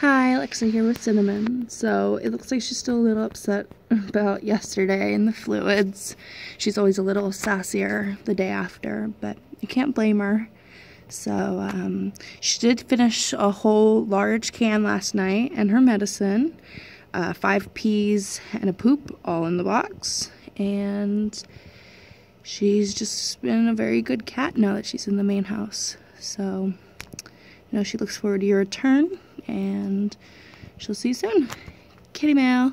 Hi, Alexa here with Cinnamon. So it looks like she's still a little upset about yesterday and the fluids. She's always a little sassier the day after, but you can't blame her. So um, she did finish a whole large can last night and her medicine. Uh, five peas and a poop all in the box. And she's just been a very good cat now that she's in the main house. So, know, she looks forward to your return and she'll see you soon. Kitty mail.